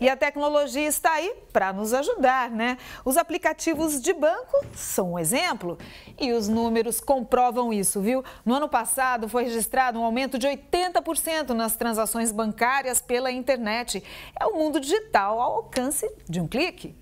E a tecnologia está aí para nos ajudar, né? Os aplicativos de banco são um exemplo e os números comprovam isso, viu? No ano passado foi registrado um aumento de 80% nas transações bancárias pela internet. É o mundo digital ao alcance de um clique.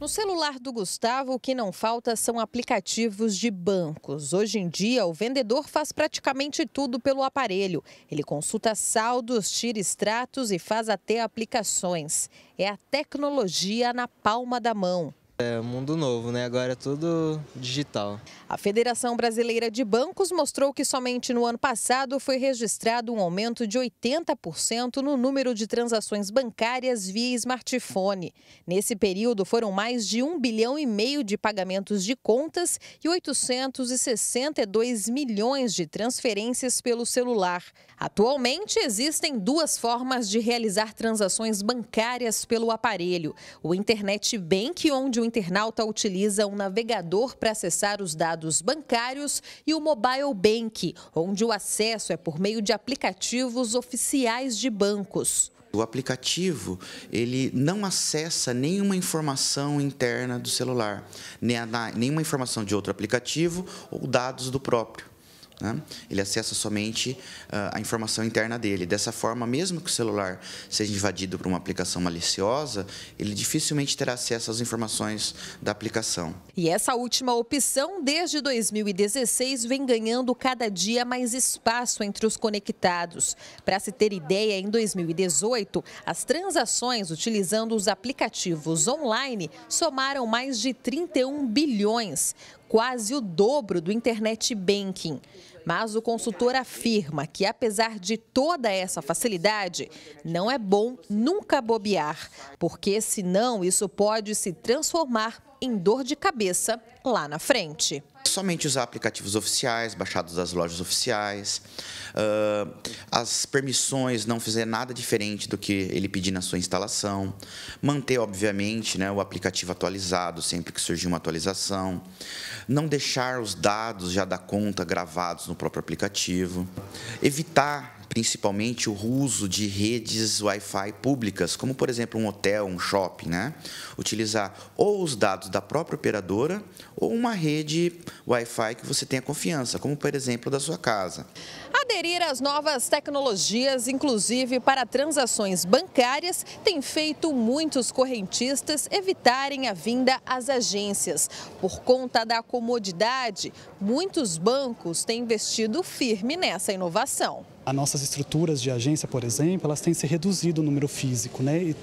No celular do Gustavo, o que não falta são aplicativos de bancos. Hoje em dia, o vendedor faz praticamente tudo pelo aparelho. Ele consulta saldos, tira extratos e faz até aplicações. É a tecnologia na palma da mão. É mundo novo, né? Agora é tudo digital. A Federação Brasileira de Bancos mostrou que somente no ano passado foi registrado um aumento de 80% no número de transações bancárias via smartphone. Nesse período, foram mais de 1 bilhão e meio de pagamentos de contas e 862 milhões de transferências pelo celular. Atualmente, existem duas formas de realizar transações bancárias pelo aparelho: o Internet Bank, onde o internauta utiliza um navegador para acessar os dados bancários e o Mobile Bank, onde o acesso é por meio de aplicativos oficiais de bancos. O aplicativo ele não acessa nenhuma informação interna do celular, nenhuma informação de outro aplicativo ou dados do próprio. Né? Ele acessa somente uh, a informação interna dele. Dessa forma, mesmo que o celular seja invadido por uma aplicação maliciosa, ele dificilmente terá acesso às informações da aplicação. E essa última opção, desde 2016, vem ganhando cada dia mais espaço entre os conectados. Para se ter ideia, em 2018, as transações utilizando os aplicativos online somaram mais de 31 bilhões, quase o dobro do Internet Banking. Mas o consultor afirma que, apesar de toda essa facilidade, não é bom nunca bobear, porque senão isso pode se transformar em dor de cabeça lá na frente. Somente usar aplicativos oficiais, baixados das lojas oficiais, uh, as permissões não fizer nada diferente do que ele pedir na sua instalação, manter, obviamente, né, o aplicativo atualizado sempre que surgir uma atualização, não deixar os dados já da conta gravados no próprio aplicativo, evitar principalmente o uso de redes Wi-Fi públicas, como por exemplo um hotel, um shopping, né? Utilizar ou os dados da própria operadora ou uma rede Wi-Fi que você tenha confiança, como por exemplo da sua casa. Aderir às novas tecnologias, inclusive para transações bancárias, tem feito muitos correntistas evitarem a vinda às agências. Por conta da comodidade, muitos bancos têm investido firme nessa inovação. As nossas estruturas de agência, por exemplo, elas têm se reduzido o número físico, né? E,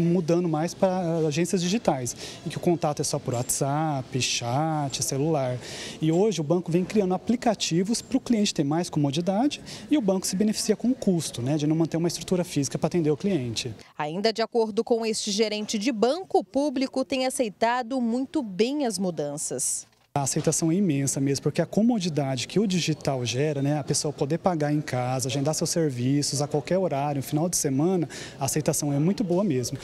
mudando mais para agências digitais, em que o contato é só por WhatsApp, chat, celular. E hoje o banco vem criando aplicativos para o cliente ter mais comodidade e o banco se beneficia com o custo, né? De não manter uma estrutura física para atender o cliente. Ainda de acordo com este gerente de banco, o público tem aceitado muito bem as mudanças. A aceitação é imensa mesmo, porque a comodidade que o digital gera, né, a pessoa poder pagar em casa, agendar seus serviços a qualquer horário, final de semana, a aceitação é muito boa mesmo.